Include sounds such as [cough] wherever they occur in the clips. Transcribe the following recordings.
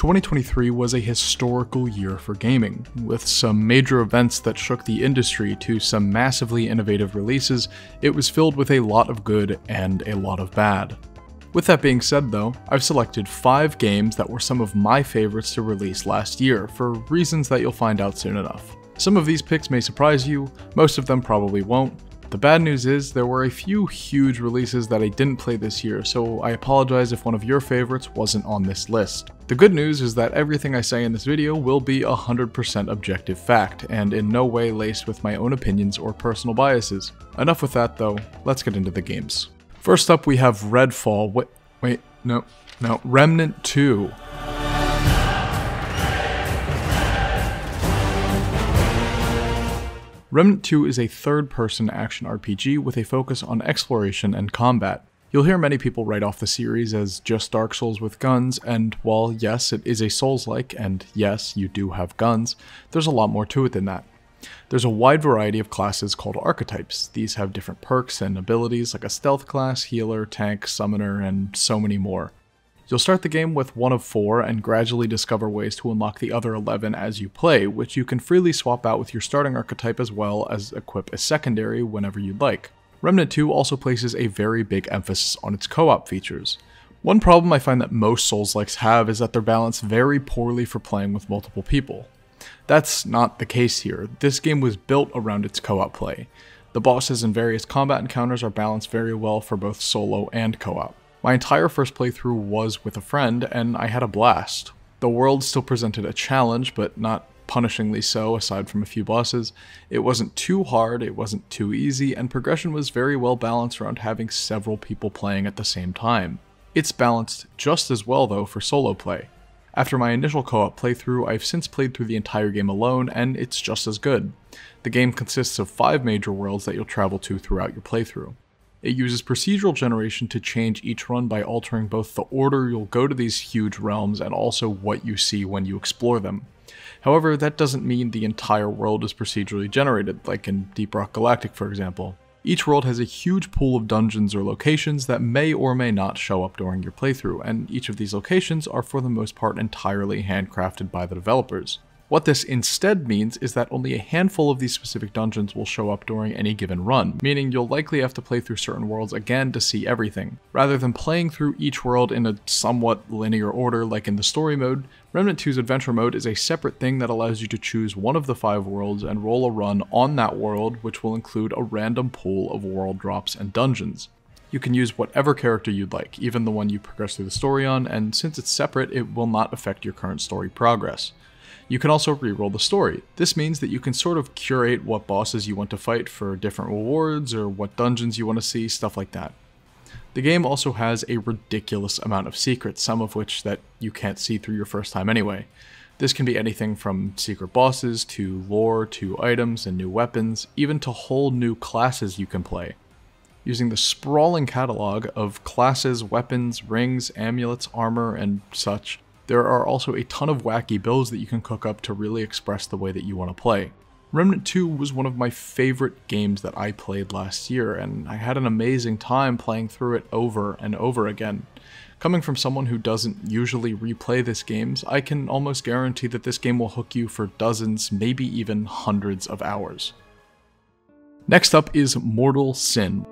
2023 was a historical year for gaming, with some major events that shook the industry to some massively innovative releases. It was filled with a lot of good and a lot of bad. With that being said though, I've selected 5 games that were some of my favorites to release last year, for reasons that you'll find out soon enough. Some of these picks may surprise you, most of them probably won't, the bad news is, there were a few huge releases that I didn't play this year, so I apologize if one of your favorites wasn't on this list. The good news is that everything I say in this video will be 100% objective fact, and in no way laced with my own opinions or personal biases. Enough with that though, let's get into the games. First up we have Redfall, wait, wait, no, no, Remnant 2. Remnant 2 is a third-person action RPG with a focus on exploration and combat. You'll hear many people write off the series as just Dark Souls with guns, and while yes, it is a Souls-like, and yes, you do have guns, there's a lot more to it than that. There's a wide variety of classes called archetypes. These have different perks and abilities like a stealth class, healer, tank, summoner, and so many more. You'll start the game with one of four and gradually discover ways to unlock the other 11 as you play, which you can freely swap out with your starting archetype as well as equip a secondary whenever you'd like. Remnant 2 also places a very big emphasis on its co-op features. One problem I find that most Souls-likes have is that they're balanced very poorly for playing with multiple people. That's not the case here. This game was built around its co-op play. The bosses and various combat encounters are balanced very well for both solo and co-op. My entire first playthrough was with a friend, and I had a blast. The world still presented a challenge, but not punishingly so, aside from a few bosses. It wasn't too hard, it wasn't too easy, and progression was very well balanced around having several people playing at the same time. It's balanced just as well though for solo play. After my initial co-op playthrough, I've since played through the entire game alone, and it's just as good. The game consists of 5 major worlds that you'll travel to throughout your playthrough. It uses procedural generation to change each run by altering both the order you'll go to these huge realms and also what you see when you explore them. However, that doesn't mean the entire world is procedurally generated, like in Deep Rock Galactic for example. Each world has a huge pool of dungeons or locations that may or may not show up during your playthrough, and each of these locations are for the most part entirely handcrafted by the developers. What this instead means is that only a handful of these specific dungeons will show up during any given run, meaning you'll likely have to play through certain worlds again to see everything. Rather than playing through each world in a somewhat linear order like in the story mode, Remnant 2's adventure mode is a separate thing that allows you to choose one of the five worlds and roll a run on that world which will include a random pool of world drops and dungeons. You can use whatever character you'd like, even the one you progress through the story on, and since it's separate, it will not affect your current story progress. You can also reroll the story. This means that you can sort of curate what bosses you want to fight for different rewards or what dungeons you want to see, stuff like that. The game also has a ridiculous amount of secrets, some of which that you can't see through your first time anyway. This can be anything from secret bosses to lore to items and new weapons, even to whole new classes you can play. Using the sprawling catalog of classes, weapons, rings, amulets, armor, and such, there are also a ton of wacky builds that you can cook up to really express the way that you want to play. Remnant 2 was one of my favorite games that I played last year, and I had an amazing time playing through it over and over again. Coming from someone who doesn't usually replay this games, I can almost guarantee that this game will hook you for dozens, maybe even hundreds of hours. Next up is Mortal Sin.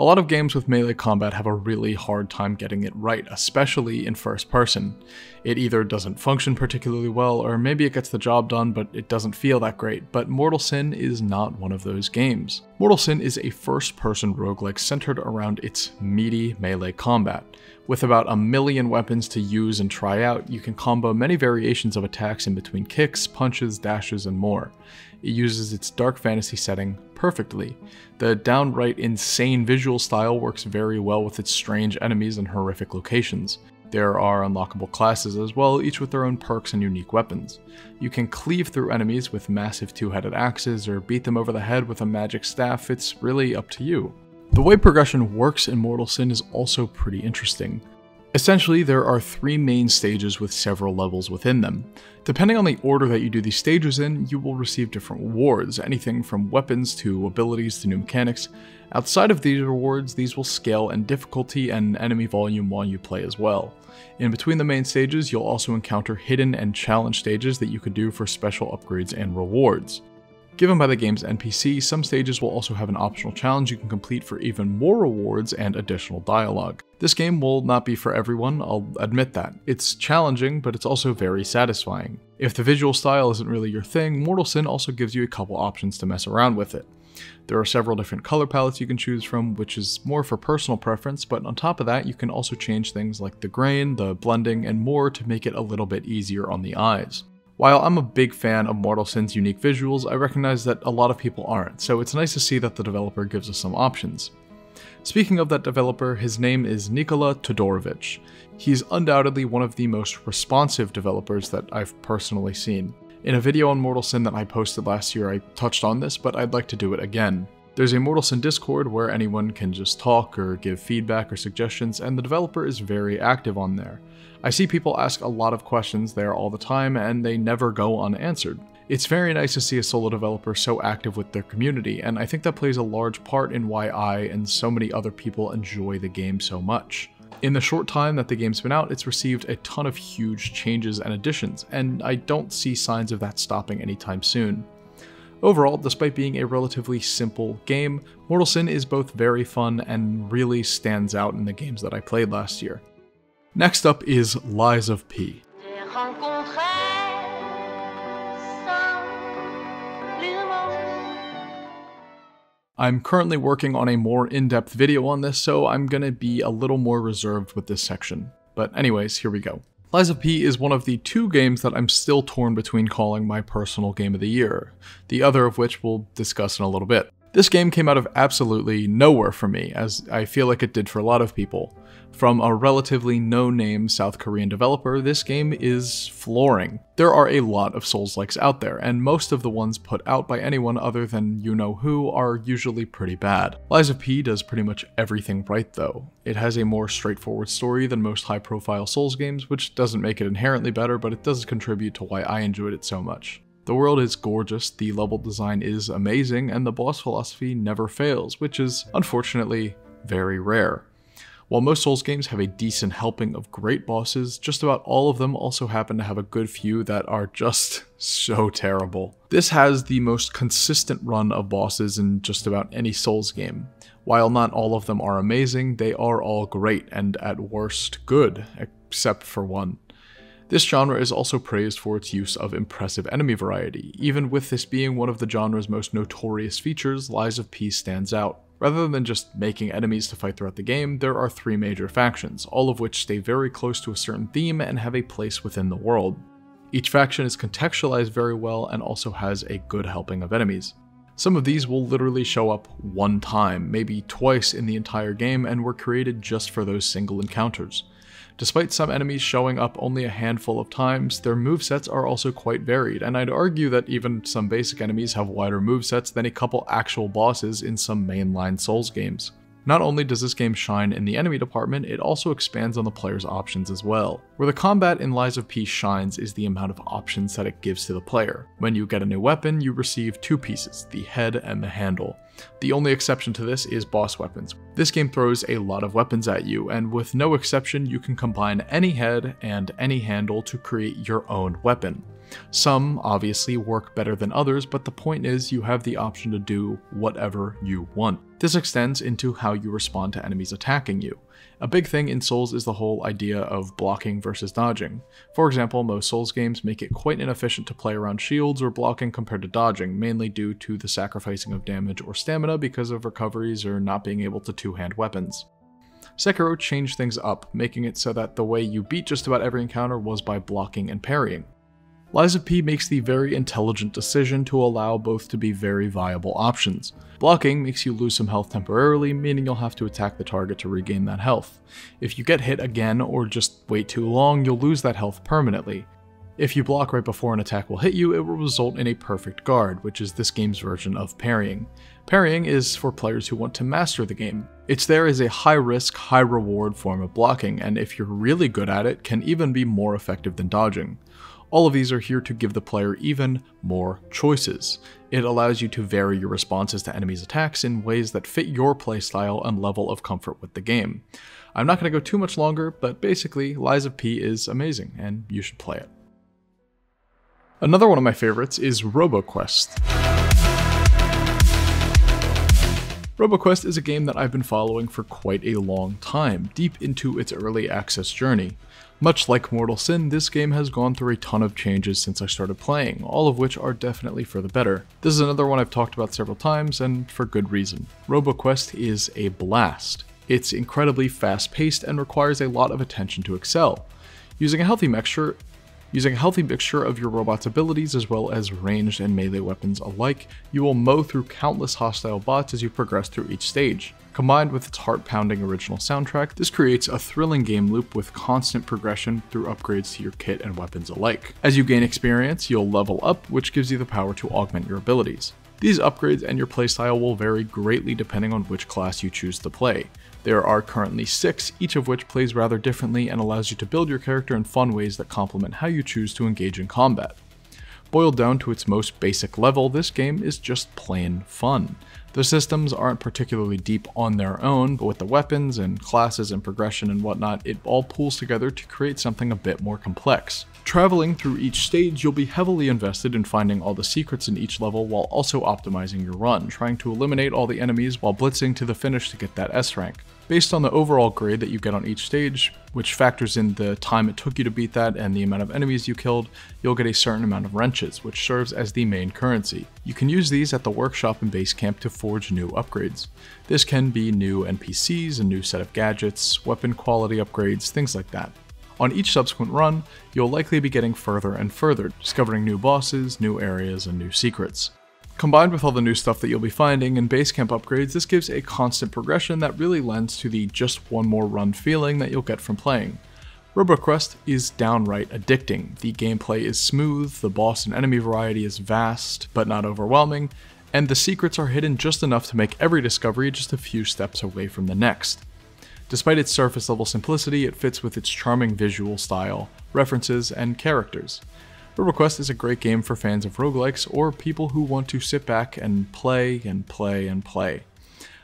A lot of games with melee combat have a really hard time getting it right, especially in first person. It either doesn't function particularly well, or maybe it gets the job done but it doesn't feel that great, but Mortal Sin is not one of those games. Mortal Sin is a first person roguelike centered around its meaty melee combat. With about a million weapons to use and try out, you can combo many variations of attacks in between kicks, punches, dashes, and more. It uses its dark fantasy setting perfectly. The downright insane visual style works very well with its strange enemies and horrific locations. There are unlockable classes as well, each with their own perks and unique weapons. You can cleave through enemies with massive two-headed axes or beat them over the head with a magic staff, it's really up to you. The way progression works in Mortal Sin is also pretty interesting. Essentially, there are three main stages with several levels within them. Depending on the order that you do these stages in, you will receive different rewards, anything from weapons to abilities to new mechanics. Outside of these rewards, these will scale in difficulty and enemy volume while you play as well. In between the main stages, you'll also encounter hidden and challenge stages that you can do for special upgrades and rewards. Given by the game's NPC, some stages will also have an optional challenge you can complete for even more rewards and additional dialogue. This game will not be for everyone, I'll admit that. It's challenging, but it's also very satisfying. If the visual style isn't really your thing, Mortal Sin also gives you a couple options to mess around with it. There are several different color palettes you can choose from, which is more for personal preference, but on top of that, you can also change things like the grain, the blending, and more to make it a little bit easier on the eyes. While I'm a big fan of Mortal Sin's unique visuals, I recognize that a lot of people aren't, so it's nice to see that the developer gives us some options. Speaking of that developer, his name is Nikola Todorovic. He's undoubtedly one of the most responsive developers that I've personally seen. In a video on Mortal Sin that I posted last year, I touched on this, but I'd like to do it again. There's a Mortal Sin Discord where anyone can just talk or give feedback or suggestions, and the developer is very active on there. I see people ask a lot of questions there all the time, and they never go unanswered. It's very nice to see a solo developer so active with their community, and I think that plays a large part in why I and so many other people enjoy the game so much. In the short time that the game's been out, it's received a ton of huge changes and additions, and I don't see signs of that stopping anytime soon. Overall, despite being a relatively simple game, Mortal Sin is both very fun and really stands out in the games that I played last year. Next up is Lies of P. I'm currently working on a more in-depth video on this, so I'm gonna be a little more reserved with this section. But anyways, here we go. Lies of P is one of the two games that I'm still torn between calling my personal game of the year, the other of which we'll discuss in a little bit. This game came out of absolutely nowhere for me, as I feel like it did for a lot of people. From a relatively no-name South Korean developer, this game is flooring. There are a lot of Souls-likes out there, and most of the ones put out by anyone other than you-know-who are usually pretty bad. Of P does pretty much everything right though. It has a more straightforward story than most high-profile Souls games, which doesn't make it inherently better, but it does contribute to why I enjoyed it so much. The world is gorgeous, the level design is amazing, and the boss philosophy never fails, which is, unfortunately, very rare. While most Souls games have a decent helping of great bosses, just about all of them also happen to have a good few that are just [laughs] so terrible. This has the most consistent run of bosses in just about any Souls game. While not all of them are amazing, they are all great and at worst good, except for one. This genre is also praised for its use of impressive enemy variety. Even with this being one of the genre's most notorious features, Lies of P stands out. Rather than just making enemies to fight throughout the game, there are three major factions, all of which stay very close to a certain theme and have a place within the world. Each faction is contextualized very well and also has a good helping of enemies. Some of these will literally show up one time, maybe twice in the entire game, and were created just for those single encounters. Despite some enemies showing up only a handful of times, their movesets are also quite varied, and I'd argue that even some basic enemies have wider movesets than a couple actual bosses in some mainline Souls games. Not only does this game shine in the enemy department, it also expands on the player's options as well. Where the combat in Lies of P shines is the amount of options that it gives to the player. When you get a new weapon, you receive two pieces, the head and the handle. The only exception to this is boss weapons. This game throws a lot of weapons at you, and with no exception, you can combine any head and any handle to create your own weapon. Some obviously work better than others, but the point is you have the option to do whatever you want. This extends into how you respond to enemies attacking you. A big thing in Souls is the whole idea of blocking versus dodging. For example, most Souls games make it quite inefficient to play around shields or blocking compared to dodging, mainly due to the sacrificing of damage or stamina because of recoveries or not being able to two-hand weapons. Sekiro changed things up, making it so that the way you beat just about every encounter was by blocking and parrying. Of P makes the very intelligent decision to allow both to be very viable options. Blocking makes you lose some health temporarily, meaning you'll have to attack the target to regain that health. If you get hit again or just wait too long, you'll lose that health permanently. If you block right before an attack will hit you, it will result in a perfect guard, which is this game's version of parrying. Parrying is for players who want to master the game. It's there as a high risk, high reward form of blocking, and if you're really good at it, can even be more effective than dodging. All of these are here to give the player even more choices. It allows you to vary your responses to enemies' attacks in ways that fit your playstyle and level of comfort with the game. I'm not going to go too much longer, but basically, Lies of P is amazing, and you should play it. Another one of my favorites is RoboQuest. RoboQuest is a game that I've been following for quite a long time, deep into its early access journey. Much like Mortal Sin, this game has gone through a ton of changes since I started playing, all of which are definitely for the better. This is another one I've talked about several times, and for good reason. RoboQuest is a blast. It's incredibly fast paced and requires a lot of attention to excel. Using a healthy mixture, Using a healthy mixture of your robot's abilities as well as ranged and melee weapons alike, you will mow through countless hostile bots as you progress through each stage. Combined with its heart-pounding original soundtrack, this creates a thrilling game loop with constant progression through upgrades to your kit and weapons alike. As you gain experience, you'll level up, which gives you the power to augment your abilities. These upgrades and your playstyle will vary greatly depending on which class you choose to play. There are currently six, each of which plays rather differently and allows you to build your character in fun ways that complement how you choose to engage in combat. Boiled down to its most basic level, this game is just plain fun. The systems aren't particularly deep on their own, but with the weapons and classes and progression and whatnot, it all pulls together to create something a bit more complex. Traveling through each stage, you'll be heavily invested in finding all the secrets in each level while also optimizing your run, trying to eliminate all the enemies while blitzing to the finish to get that S rank. Based on the overall grade that you get on each stage, which factors in the time it took you to beat that and the amount of enemies you killed, you'll get a certain amount of wrenches, which serves as the main currency. You can use these at the workshop and base camp to forge new upgrades. This can be new NPCs, a new set of gadgets, weapon quality upgrades, things like that. On each subsequent run, you'll likely be getting further and further, discovering new bosses, new areas, and new secrets. Combined with all the new stuff that you'll be finding in base camp upgrades, this gives a constant progression that really lends to the just one more run feeling that you'll get from playing. RoboQuest is downright addicting. The gameplay is smooth, the boss and enemy variety is vast, but not overwhelming, and the secrets are hidden just enough to make every discovery just a few steps away from the next. Despite its surface level simplicity, it fits with its charming visual style, references, and characters. RoboQuest is a great game for fans of roguelikes or people who want to sit back and play and play and play.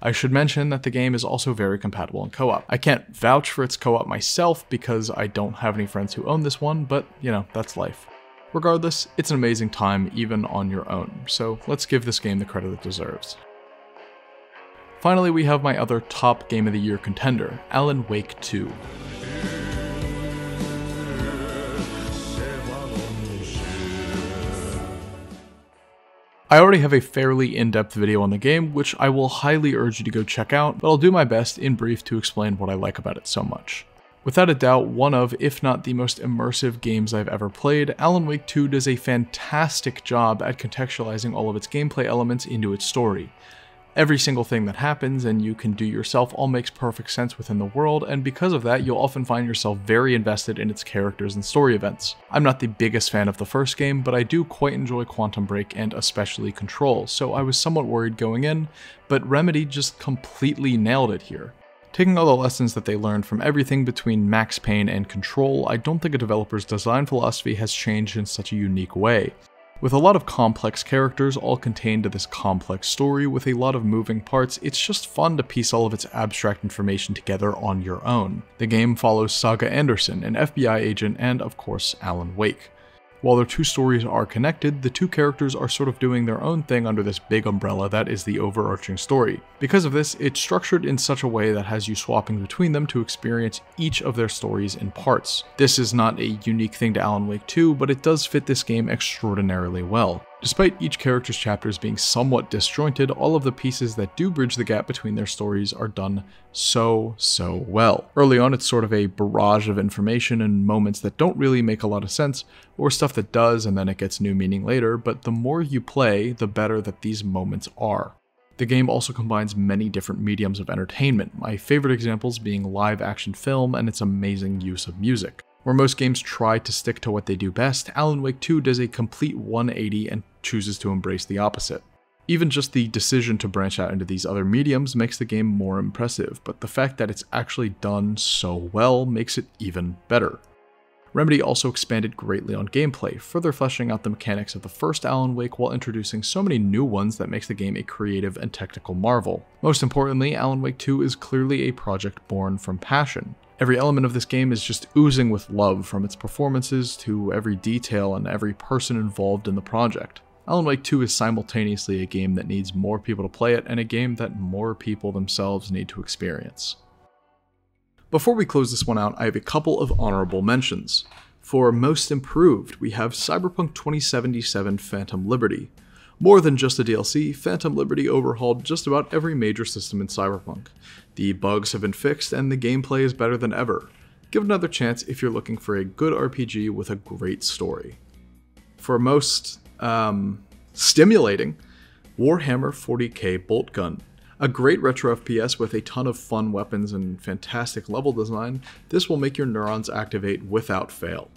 I should mention that the game is also very compatible in co-op. I can't vouch for its co-op myself because I don't have any friends who own this one, but you know, that's life. Regardless, it's an amazing time even on your own, so let's give this game the credit it deserves. Finally, we have my other top Game of the Year contender, Alan Wake 2. I already have a fairly in-depth video on the game, which I will highly urge you to go check out, but I'll do my best in brief to explain what I like about it so much. Without a doubt, one of, if not the most immersive games I've ever played, Alan Wake 2 does a fantastic job at contextualizing all of its gameplay elements into its story every single thing that happens and you can do yourself all makes perfect sense within the world, and because of that, you'll often find yourself very invested in its characters and story events. I'm not the biggest fan of the first game, but I do quite enjoy Quantum Break and especially Control, so I was somewhat worried going in, but Remedy just completely nailed it here. Taking all the lessons that they learned from everything between Max Payne and Control, I don't think a developer's design philosophy has changed in such a unique way. With a lot of complex characters all contained to this complex story with a lot of moving parts, it's just fun to piece all of its abstract information together on your own. The game follows Saga Anderson, an FBI agent, and of course Alan Wake. While their two stories are connected, the two characters are sort of doing their own thing under this big umbrella that is the overarching story. Because of this, it's structured in such a way that has you swapping between them to experience each of their stories in parts. This is not a unique thing to Alan Wake 2, but it does fit this game extraordinarily well. Despite each character's chapters being somewhat disjointed, all of the pieces that do bridge the gap between their stories are done so, so well. Early on, it's sort of a barrage of information and moments that don't really make a lot of sense, or stuff that does and then it gets new meaning later, but the more you play, the better that these moments are. The game also combines many different mediums of entertainment, my favorite examples being live action film and its amazing use of music. Where most games try to stick to what they do best, Alan Wake 2 does a complete 180 and chooses to embrace the opposite. Even just the decision to branch out into these other mediums makes the game more impressive, but the fact that it's actually done so well makes it even better. Remedy also expanded greatly on gameplay, further fleshing out the mechanics of the first Alan Wake while introducing so many new ones that makes the game a creative and technical marvel. Most importantly, Alan Wake 2 is clearly a project born from passion. Every element of this game is just oozing with love, from its performances to every detail and every person involved in the project. Alan Wake 2 is simultaneously a game that needs more people to play it and a game that more people themselves need to experience. Before we close this one out, I have a couple of honorable mentions. For Most Improved, we have Cyberpunk 2077 Phantom Liberty. More than just a DLC, Phantom Liberty overhauled just about every major system in Cyberpunk. The bugs have been fixed and the gameplay is better than ever. Give it another chance if you're looking for a good RPG with a great story. For most um, stimulating, Warhammer 40k Boltgun. A great retro FPS with a ton of fun weapons and fantastic level design, this will make your neurons activate without fail.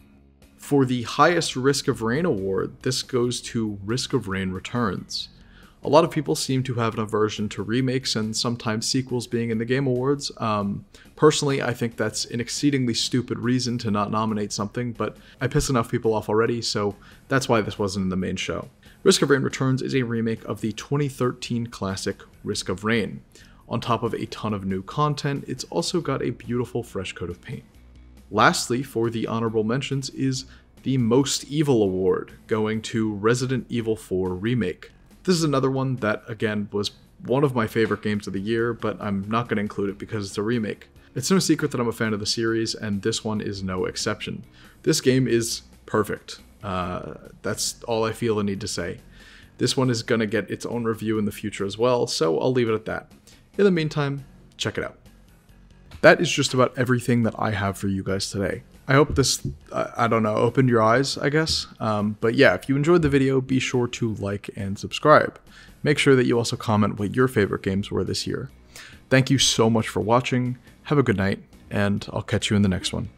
For the highest Risk of Rain award, this goes to Risk of Rain Returns. A lot of people seem to have an aversion to remakes and sometimes sequels being in the Game Awards. Um, personally, I think that's an exceedingly stupid reason to not nominate something, but I piss enough people off already, so that's why this wasn't in the main show. Risk of Rain Returns is a remake of the 2013 classic Risk of Rain. On top of a ton of new content, it's also got a beautiful fresh coat of paint. Lastly, for the honorable mentions is the Most Evil Award, going to Resident Evil 4 Remake. This is another one that, again, was one of my favorite games of the year, but I'm not going to include it because it's a remake. It's no secret that I'm a fan of the series, and this one is no exception. This game is perfect. Uh, that's all I feel the need to say. This one is going to get its own review in the future as well, so I'll leave it at that. In the meantime, check it out. That is just about everything that I have for you guys today. I hope this, I don't know, opened your eyes, I guess. Um, but yeah, if you enjoyed the video, be sure to like and subscribe. Make sure that you also comment what your favorite games were this year. Thank you so much for watching, have a good night, and I'll catch you in the next one.